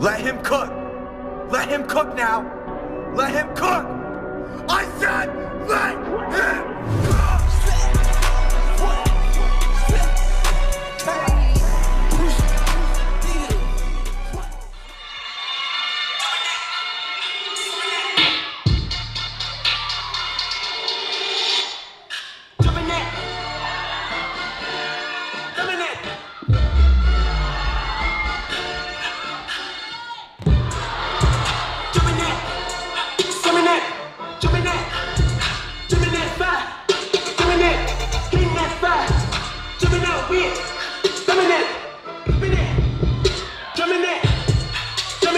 Let him cook. Let him cook now. Let him cook. I said, let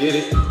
Get it.